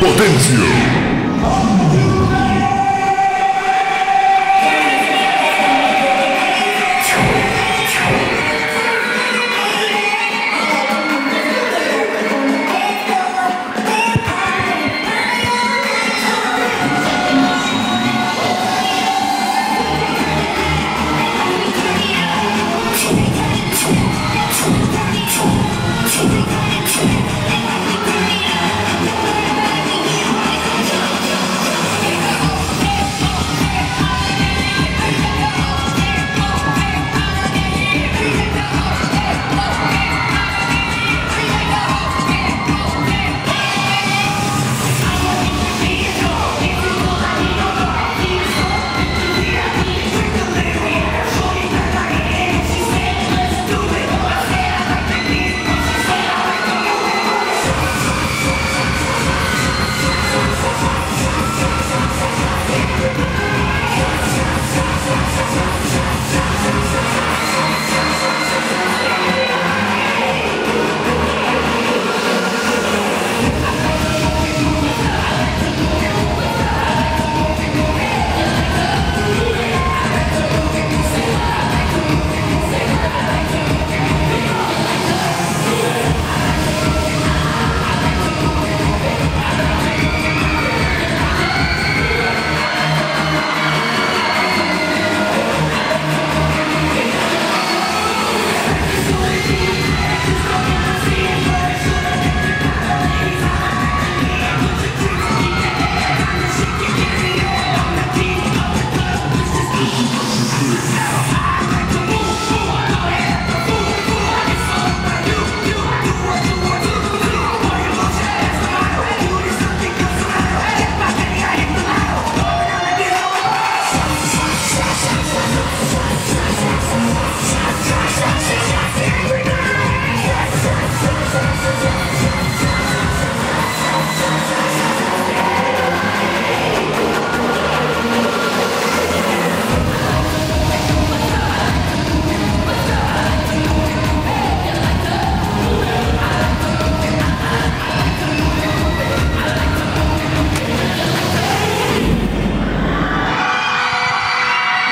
Potencia.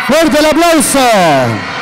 Fuerte el aplauso.